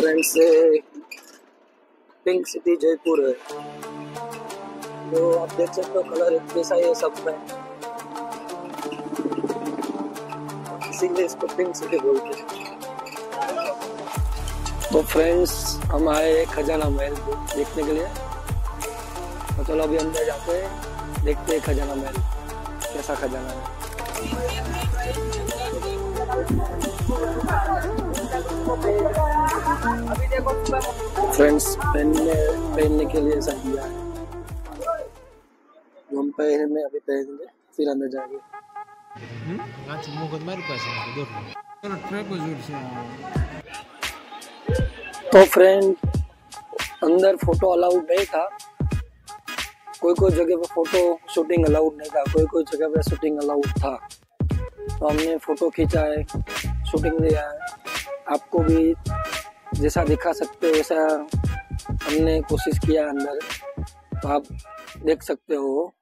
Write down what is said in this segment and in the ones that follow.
Friends से pink city Jaipur तो आप देख सकते हो कलर एक जैसा है सब में इसीलिए इसको पिंक सिटी बोलते हैं। तो फ्रेंड्स हम आए खजाना महल को देखने के लिए। तो चलो अभी अंदर जाते हैं, देखते हैं खजाना महल कैसा खजाना है। फ्रेंड्स पहनने पहनने के लिए ऐसा दिया है। हम पहन में अभी पहनेंगे फिर अंदर जाएँगे। आज Antes mogod már ukázani, hogy dormi. Pero ट्रैपजूर से। तो फ्रेंड अंदर फ़ोटो अलाउड नहीं था। कोई कोई जगह पे फ़ोटो शूटिंग अलाउड नहीं था। कोई कोई जगह पे शूटिंग अलाउड था। तो हमने फ़ोटो खींचा है शूटिंग लिया है। आपको भी जैसा दिखा सकते हो वैसा हमने कोशिश किया अंदर। तो आप देख सकते हो।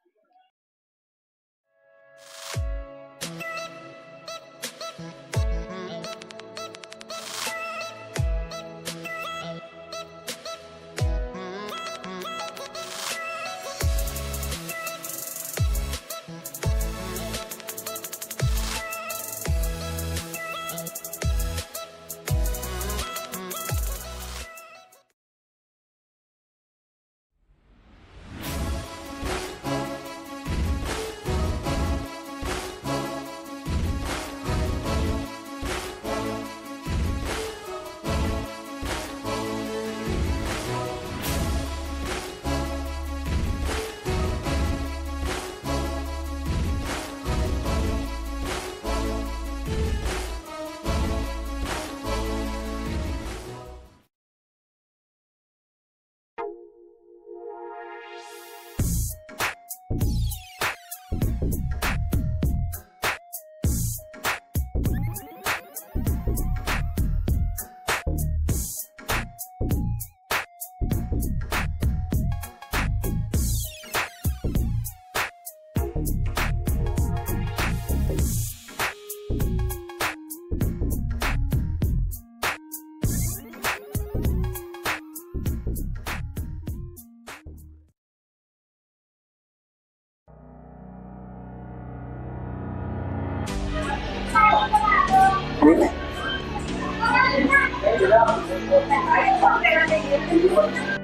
Thank you.